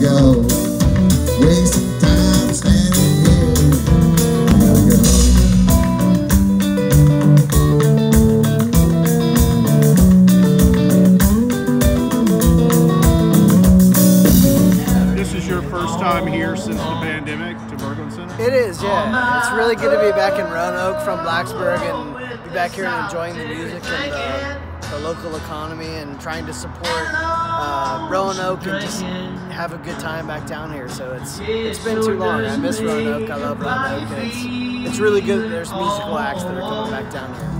go. Wasting time standing here. Gotta get home. This is your first time here since the pandemic to Berglund Center? It is, yeah. It's really good to be back in Roanoke from Blacksburg and be back here and enjoying the music and the, the local economy and trying to support uh, Roanoke and just have a good time back down here. So it's it's been too long. I miss Roanoke. I love Roanoke. It's, it's really good that there's musical acts that are coming back down here.